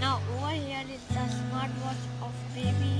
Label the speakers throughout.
Speaker 1: Now over here is the smartwatch of baby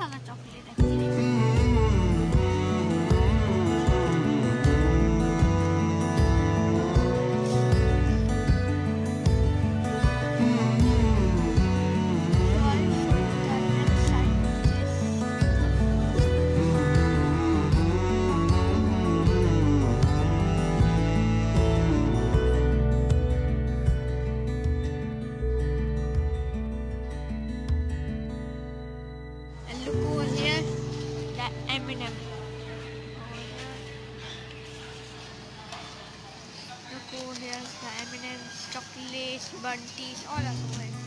Speaker 1: other chocolate there's the M&M's, chocolates, bunties, all are so well.